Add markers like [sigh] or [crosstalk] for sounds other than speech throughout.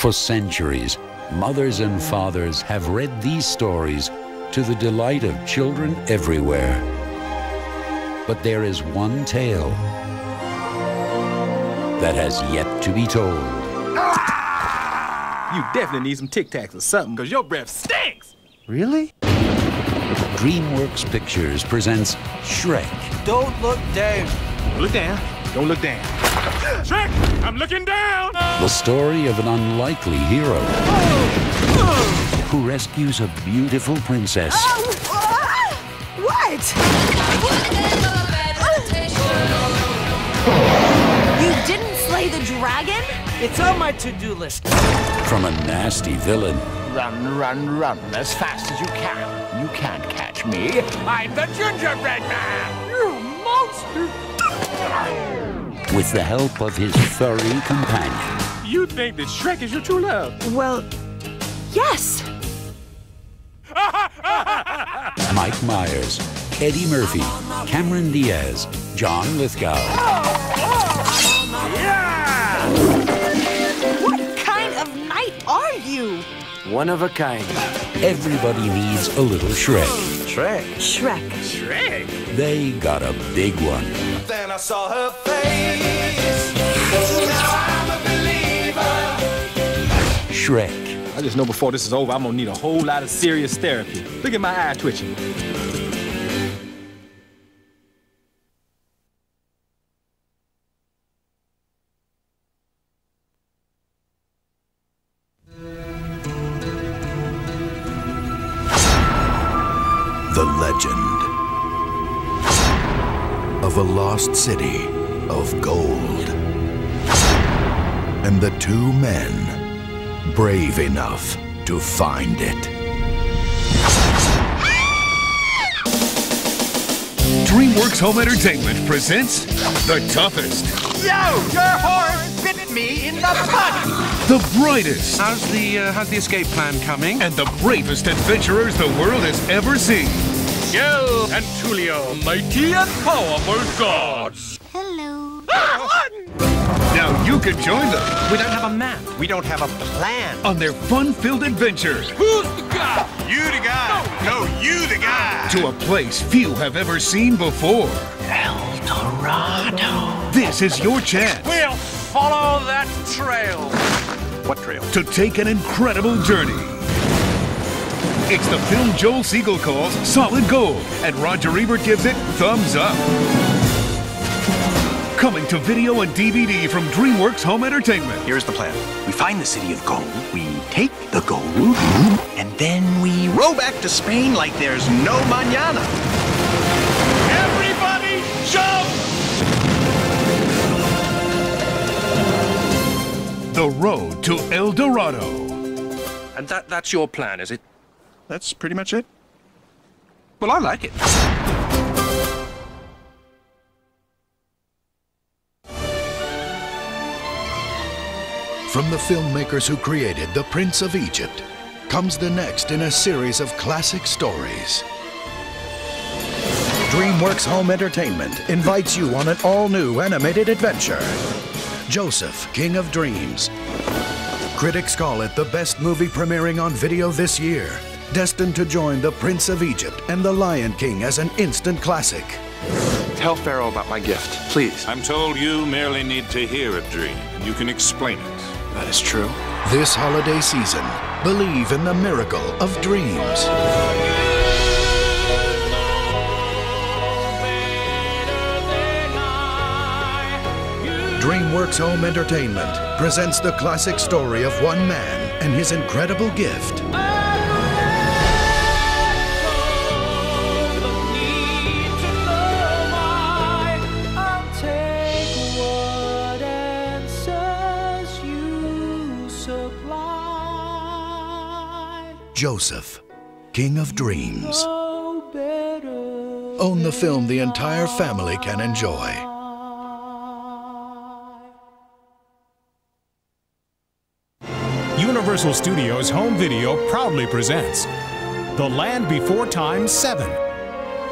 For centuries, mothers and fathers have read these stories to the delight of children everywhere. But there is one tale that has yet to be told. You definitely need some Tic Tacs or something, because your breath stinks! Really? DreamWorks Pictures presents Shrek. Don't look down. Look down. Don't look down. Shrek! I'm looking down! The story of an unlikely hero who rescues a beautiful princess What? You didn't slay the dragon? It's on my to-do list. from a nasty villain. Run, run, run as fast as you can. You can't catch me. I'm the gingerbread man. You're monster. With the help of his furry companion. You think that Shrek is your true love? Well, yes. [laughs] Mike Myers, Eddie Murphy, Cameron Diaz, John Lithgow, What kind of knight are you? One of a kind. everybody needs a little Shrek. Shrek. Shrek. Shrek? They got a big one. Then I saw her face. Now I'm a believer. Shrek. I just know before this is over, I'm gonna need a whole lot of serious therapy. Look at my eye twitching. The legend of a lost city of gold. And the two men brave enough to find it. DreamWorks Home Entertainment presents The Toughest, Yo, your horse bit me in the butt. The Brightest, How's the uh, how's the escape plan coming? and the bravest adventurers the world has ever seen. Gel and Tulio, mighty and powerful gods. Hello. [laughs] Now you can join them We don't have a map. We don't have a plan. on their fun-filled adventure Who's the guy? You the guy. No, you the guy. to a place few have ever seen before. El Dorado. This is your chance We'll follow that trail. What trail? to take an incredible journey. It's the film Joel Siegel calls solid gold, and Roger Ebert gives it thumbs up. Coming to video and DVD from DreamWorks Home Entertainment. Here's the plan. We find the city of gold. We take the gold, and then we row back to Spain like there's no mañana. Everybody, jump! The Road to El Dorado. And that that's your plan, is it? That's pretty much it. Well, I like it. From the filmmakers who created The Prince of Egypt comes the next in a series of classic stories. DreamWorks Home Entertainment invites you on an all new animated adventure Joseph, King of Dreams. Critics call it the best movie premiering on video this year, destined to join The Prince of Egypt and The Lion King as an instant classic. Tell Pharaoh about my gift, please. I'm told you merely need to hear a dream, and you can explain it. That is true. This holiday season, believe in the miracle of dreams. DreamWorks Home Entertainment presents the classic story of one man and his incredible gift. Joseph, King of Dreams. Own the film the entire family can enjoy. Universal Studios Home Video proudly presents The Land Before Time 7.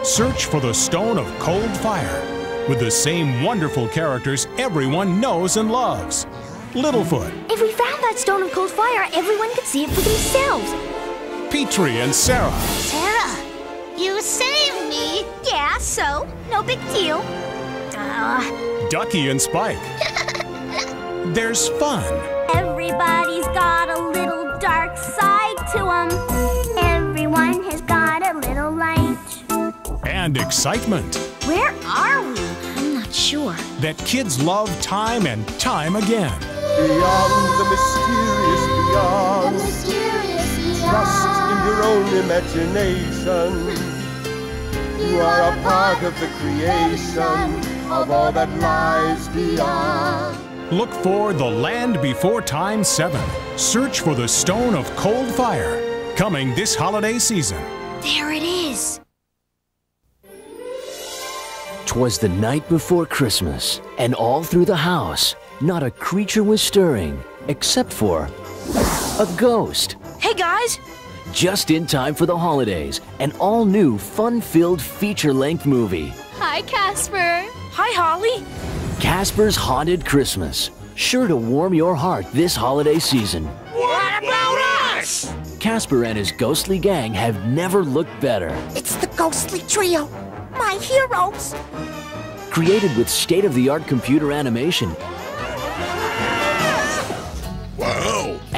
Search for the Stone of Cold Fire with the same wonderful characters everyone knows and loves. Littlefoot, If we found that stone of cold fire, everyone could see it for themselves. Petrie and Cera, Cera, you saved me. Yeah, so no big deal. Uh, Ducky and Spike. [laughs] There's fun everybody's got a little dark side to them. Everyone has got a little light. and excitement Where are we? I'm not sure. that kids love time and time again. Beyond the mysterious beyond. Trust in your own imagination. You are a part of the creation of all that lies beyond. Look for The Land Before Time 7. Search for the Stone of Cold Fire. Coming this holiday season. There it is. Twas the night before Christmas, and all through the house, not a creature was stirring, except for a ghost. Hey guys! Just in time for the holidays, an all new, fun filled feature length movie Hi, Casper. Hi, Holly. Casper's Haunted Christmas. Sure to warm your heart this holiday season. What about us? Casper and his ghostly gang have never looked better. It's the ghostly trio. My heroes. Created with state of the art computer animation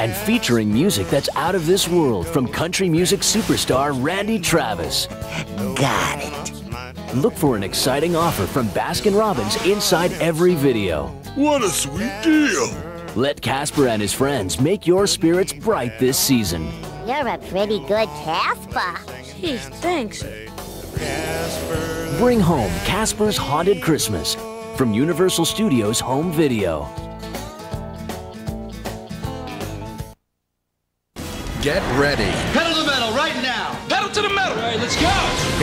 and featuring music that's out of this world from country music superstar Randy Travis. Got it. Look for an exciting offer from Baskin Robbins inside every video. What a sweet deal. Let Casper and his friends make your spirits bright this season. You're a pretty good Casper. Gee, thanks. Bring home Casper's Haunted Christmas from Universal Studios Home Video. Get ready. Pedal to the metal right now. Pedal to the metal. All right, let's go.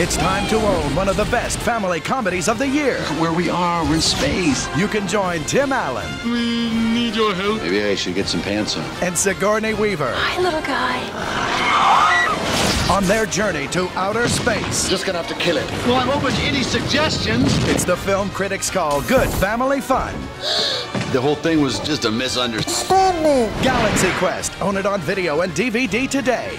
It's time to own one of the best family comedies of the year. Where we are, we're in space. You can join Tim Allen We need your help. Maybe I should get some pants on. and Sigourney Weaver Hi, little guy. on their journey to outer space. Just gonna have to kill it. Well, I'm open to any suggestions. It's the film critics call good family fun. [gasps] The whole thing was just a misunderstanding. Galaxy Quest. Own it on video and DVD today.